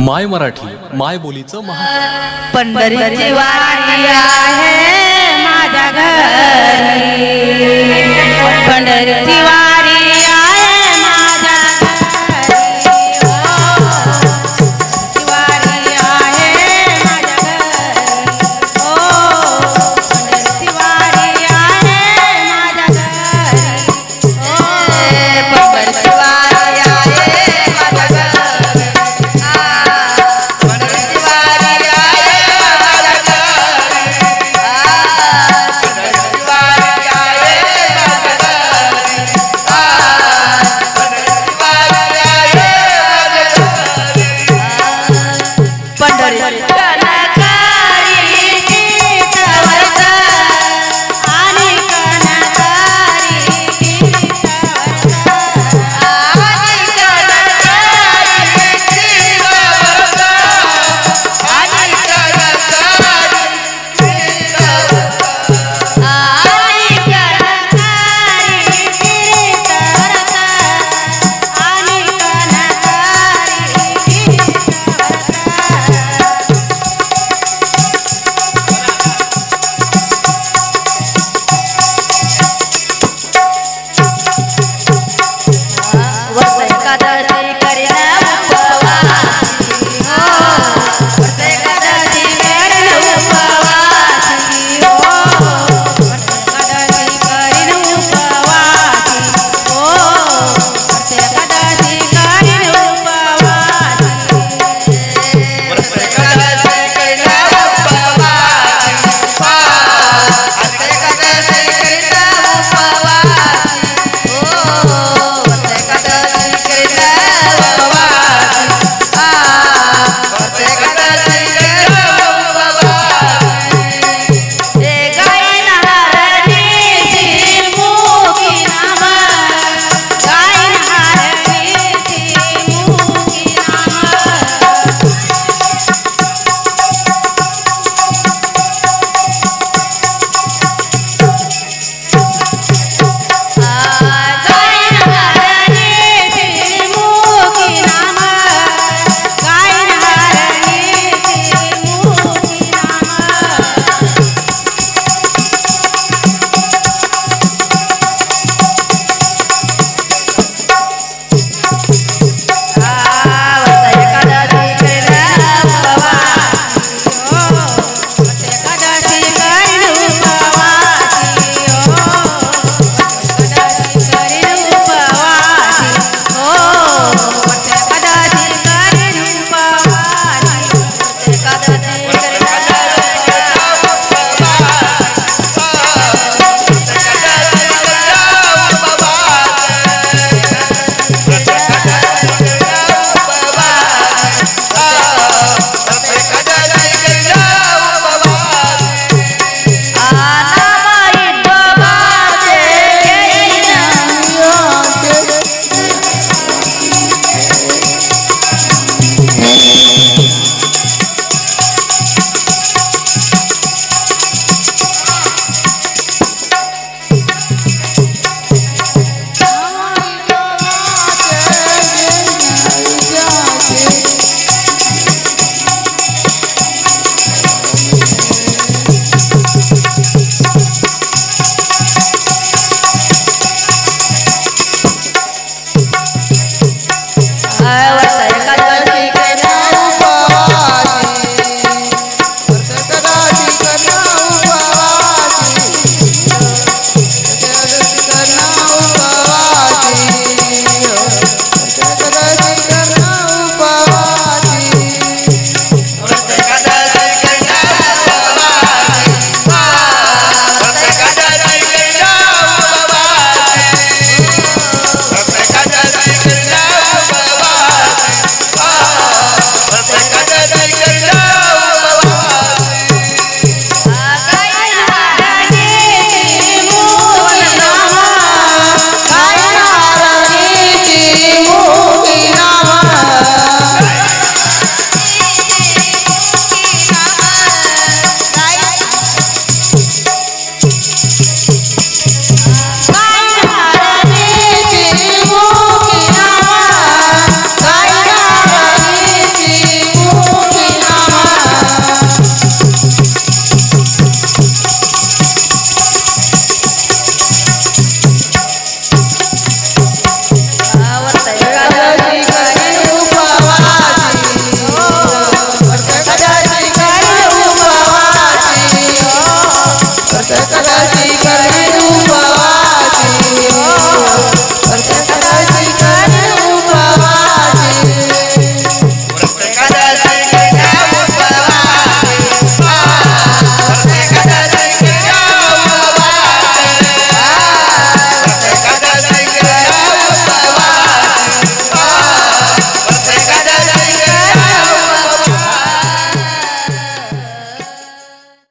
माय मराठी माय बोलीचं महा पंढरीची वारी आहे माझ्या घरी. पंढरीची वारी